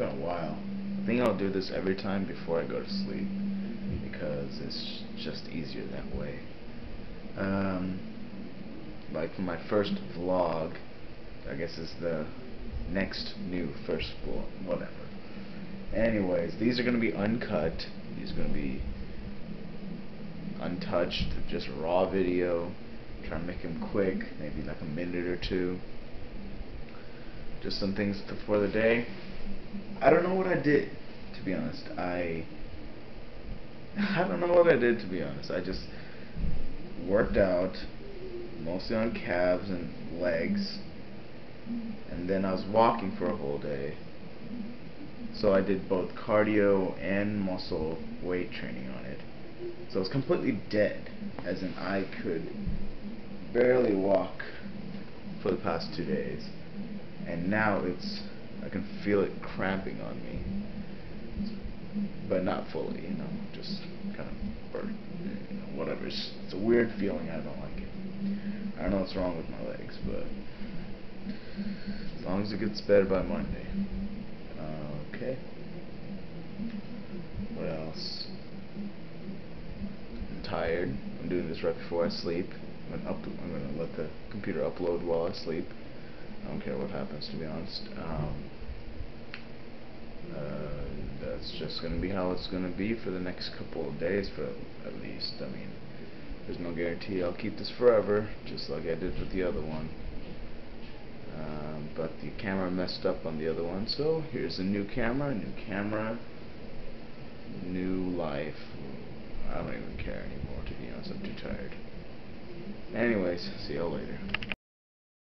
been a while. I think I'll do this every time before I go to sleep because it's just easier that way. Um, like for my first vlog, I guess it's the next new first vlog, whatever. Anyways, these are going to be uncut. These are going to be untouched, just raw video. Try to make them quick, maybe like a minute or two. Just some things for the day. I don't know what I did, to be honest. I I don't know what I did, to be honest. I just worked out, mostly on calves and legs, and then I was walking for a whole day. So I did both cardio and muscle weight training on it. So it was completely dead, as in I could barely walk for the past two days. And now it's, I can feel it cramping on me. But not fully, you know, just kind of burnt, you know, whatever. It's, it's a weird feeling, I don't like it. I don't know what's wrong with my legs, but as long as it gets better by Monday. Uh, okay. What else? I'm tired. I'm doing this right before I sleep. I'm gonna, I'm gonna let the computer upload while I sleep. I don't care what happens, to be honest. Um, uh, that's just gonna be how it's gonna be for the next couple of days, for at least. I mean, there's no guarantee I'll keep this forever, just like I did with the other one. Um, but the camera messed up on the other one, so here's a new camera, new camera, new life. I don't even care anymore, to be honest. I'm too tired. Anyways, see y'all later.